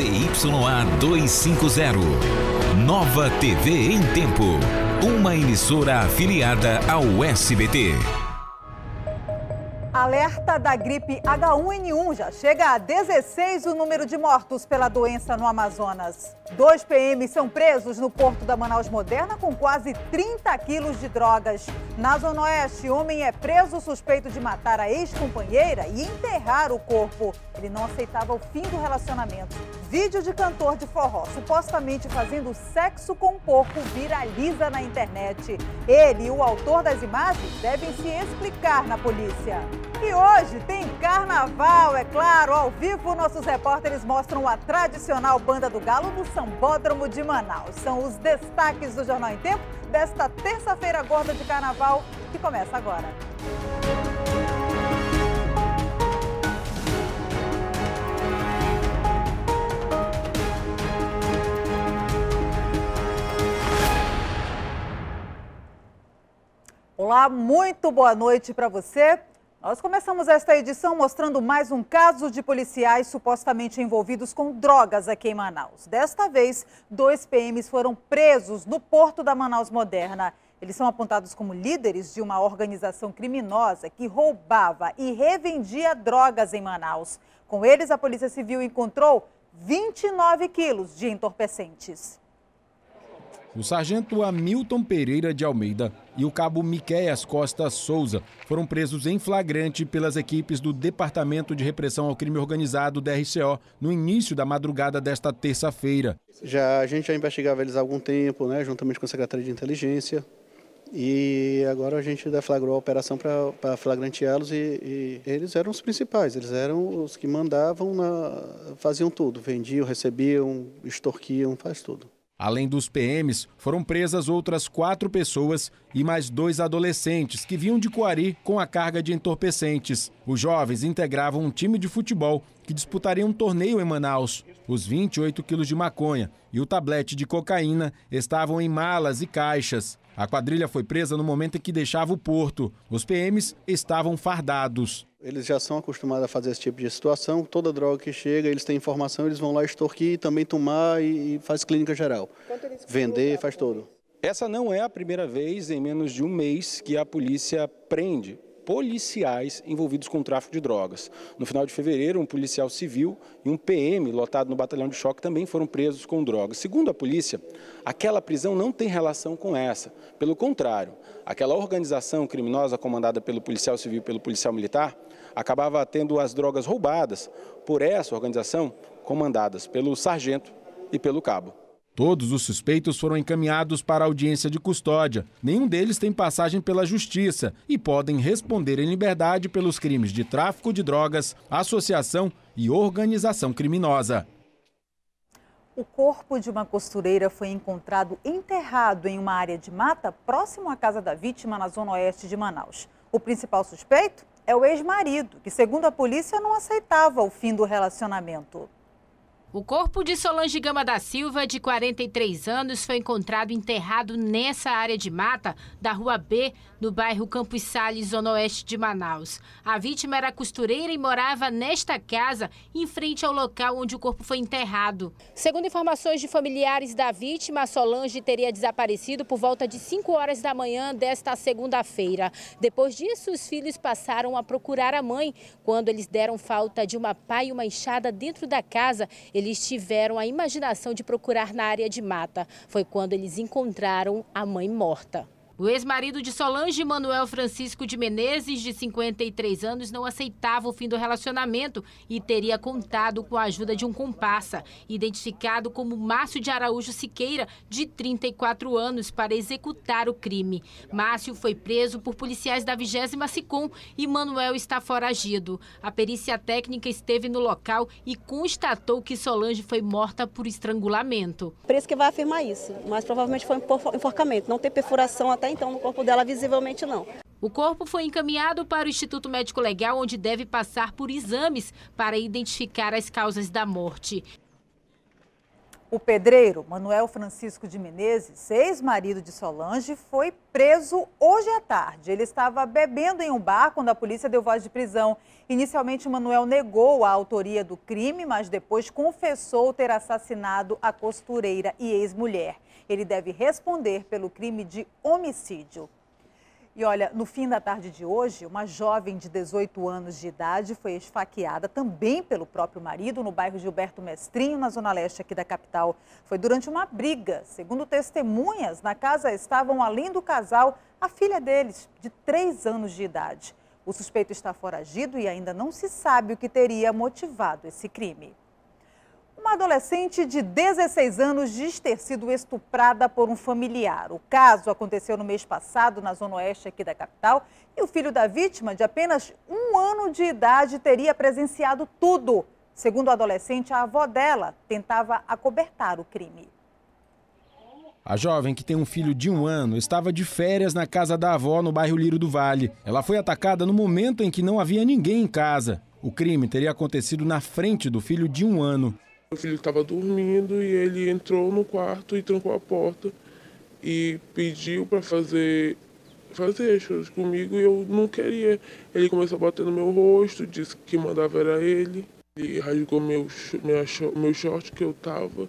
ZYA 250. Nova TV em Tempo. Uma emissora afiliada ao SBT. Alerta da gripe H1N1 já chega a 16 o número de mortos pela doença no Amazonas. Dois PMs são presos no porto da Manaus Moderna com quase 30 quilos de drogas. Na Zona Oeste, homem é preso suspeito de matar a ex-companheira e enterrar o corpo. Ele não aceitava o fim do relacionamento. Vídeo de cantor de forró supostamente fazendo sexo com porco viraliza na internet. Ele e o autor das imagens devem se explicar na polícia. E hoje tem carnaval, é claro. Ao vivo, nossos repórteres mostram a tradicional Banda do Galo no Sambódromo de Manaus. São os destaques do Jornal em Tempo desta terça-feira gorda de carnaval que começa agora. Olá, muito boa noite para você. Nós começamos esta edição mostrando mais um caso de policiais supostamente envolvidos com drogas aqui em Manaus. Desta vez, dois PMs foram presos no porto da Manaus Moderna. Eles são apontados como líderes de uma organização criminosa que roubava e revendia drogas em Manaus. Com eles, a Polícia Civil encontrou 29 quilos de entorpecentes. O sargento Hamilton Pereira de Almeida e o cabo Miquéias Costa Souza foram presos em flagrante pelas equipes do Departamento de Repressão ao Crime Organizado, DRCO, no início da madrugada desta terça-feira. Já a gente já investigava eles há algum tempo, né, juntamente com a Secretaria de Inteligência. E agora a gente deflagrou a operação para flagranteá-los e, e, eles eram os principais, eles eram os que mandavam, na, faziam tudo, vendiam, recebiam, extorquiam, faz tudo. Além dos PMs, foram presas outras quatro pessoas e mais dois adolescentes que vinham de Coari com a carga de entorpecentes. Os jovens integravam um time de futebol que disputaria um torneio em Manaus. Os 28 quilos de maconha e o tablete de cocaína estavam em malas e caixas. A quadrilha foi presa no momento em que deixava o porto. Os PMs estavam fardados. Eles já são acostumados a fazer esse tipo de situação. Toda droga que chega, eles têm informação, eles vão lá extorquir, também tomar e, faz clínica geral. Vender, faz tudo. Essa não é a primeira vez em menos de um mês que a polícia prende policiais envolvidos com o tráfico de drogas. No final de fevereiro, um policial civil e um PM lotado no batalhão de choque também foram presos com drogas. Segundo a polícia, aquela prisão não tem relação com essa. Pelo contrário, aquela organização criminosa comandada pelo policial civil e pelo policial militar acabava tendo as drogas roubadas por essa organização comandadas pelo sargento e pelo cabo. Todos os suspeitos foram encaminhados para audiência de custódia. Nenhum deles tem passagem pela justiça e podem responder em liberdade pelos crimes de tráfico de drogas, associação e organização criminosa. O corpo de uma costureira foi encontrado enterrado em uma área de mata próximo à casa da vítima na zona oeste de Manaus. O principal suspeito é o ex-marido, que, segundo a polícia, não aceitava o fim do relacionamento. O corpo de Solange Gama da Silva, de 43 anos, foi encontrado enterrado nessa área de mata da Rua B, no bairro Campos Sales, zona oeste de Manaus. A vítima era costureira e morava nesta casa, em frente ao local onde o corpo foi enterrado. Segundo informações de familiares da vítima, Solange teria desaparecido por volta de 5 horas da manhã desta segunda-feira. Depois disso, os filhos passaram a procurar a mãe. Quando eles deram falta de uma pá e uma enxada dentro da casa, eles tiveram a imaginação de procurar na área de mata. Foi quando eles encontraram a mãe morta. O ex-marido de Solange, Manuel Francisco de Menezes, de 53 anos, não aceitava o fim do relacionamento e teria contado com a ajuda de um comparsa, identificado como Márcio de Araújo Siqueira, de 34 anos, para executar o crime. Márcio foi preso por policiais da 20 SICOM e Manuel está foragido. A perícia técnica esteve no local e constatou que Solange foi morta por estrangulamento. Por isso que vai afirmar isso, mas provavelmente foi enforcamento. Não tem perfuração até então no corpo dela, visivelmente não. O corpo foi encaminhado para o Instituto Médico Legal, onde deve passar por exames para identificar as causas da morte. O pedreiro Manuel Francisco de Menezes, ex-marido de Solange, foi preso hoje à tarde. Ele estava bebendo em um bar quando a polícia deu voz de prisão. Inicialmente, Manuel negou a autoria do crime, mas depois confessou ter assassinado a costureira e ex-mulher. Ele deve responder pelo crime de homicídio. E olha, no fim da tarde de hoje, uma jovem de 18 anos de idade foi esfaqueada também pelo próprio marido no bairro Gilberto Mestrinho, na zona leste aqui da capital. Foi durante uma briga. Segundo testemunhas, na casa estavam, além do casal, a filha deles, de 3 anos de idade. O suspeito está foragido e ainda não se sabe o que teria motivado esse crime. Uma adolescente de 16 anos diz ter sido estuprada por um familiar. O caso aconteceu no mês passado, na zona oeste aqui da capital, e o filho da vítima, de apenas um ano de idade, teria presenciado tudo. Segundo o adolescente, a avó dela tentava acobertar o crime. A jovem, que tem um filho de um ano, estava de férias na casa da avó no bairro Liro do Vale. Ela foi atacada no momento em que não havia ninguém em casa. O crime teria acontecido na frente do filho de um ano. O filho estava dormindo e ele entrou no quarto e trancou a porta e pediu para fazer fazer as coisas comigo e eu não queria. Ele começou a bater no meu rosto, disse que mandava era ele. Ele rasgou meu, minha, meu short que eu tava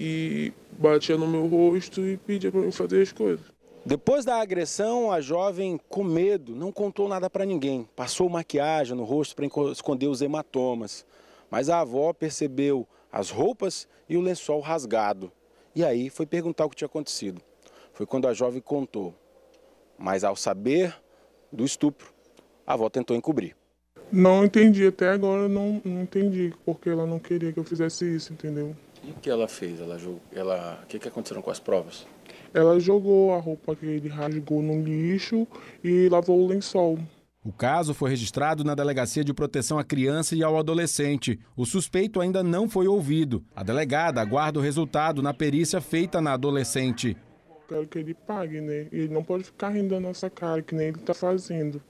e batia no meu rosto e pedia para mim fazer as coisas. Depois da agressão, a jovem, com medo, não contou nada para ninguém. Passou maquiagem no rosto para esconder os hematomas. Mas a avó percebeu as roupas e o lençol rasgado. E aí foi perguntar o que tinha acontecido. Foi quando a jovem contou. Mas ao saber do estupro, a avó tentou encobrir. Não entendi, até agora não, não entendi porque ela não queria que eu fizesse isso, entendeu? E o que ela fez? Ela, ela, o que, que aconteceu com as provas? Ela jogou a roupa que ele rasgou no lixo e lavou o lençol. O caso foi registrado na Delegacia de Proteção à Criança e ao Adolescente. O suspeito ainda não foi ouvido. A delegada aguarda o resultado na perícia feita na adolescente. Quero que ele pague, né? Ele não pode ficar rindo da nossa cara, que nem ele está fazendo.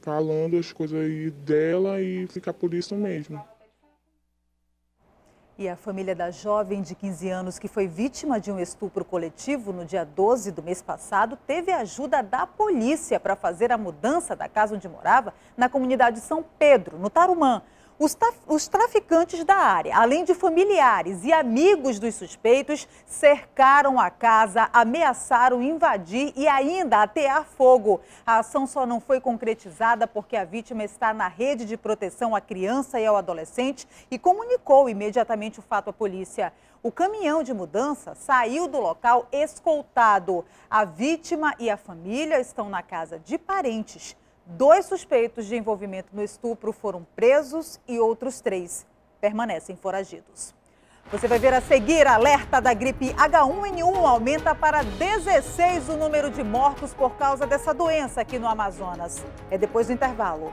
Falando as coisas aí dela e ficar por isso mesmo. E a família da jovem de 15 anos que foi vítima de um estupro coletivo no dia 12 do mês passado teve ajuda da polícia para fazer a mudança da casa onde morava na comunidade São Pedro, no Tarumã. Os, os, traficantes da área, além de familiares e amigos dos suspeitos, cercaram a casa, ameaçaram invadir e ainda atear fogo. A ação só não foi concretizada porque a vítima está na rede de proteção à criança e ao adolescente e comunicou imediatamente o fato à polícia. O caminhão de mudança saiu do local escoltado. A vítima e a família estão na casa de parentes. Dois suspeitos de envolvimento no estupro foram presos e outros três permanecem foragidos. Você vai ver a seguir, alerta da gripe H1N1 aumenta para 16 o número de mortos por causa dessa doença aqui no Amazonas. É depois do intervalo.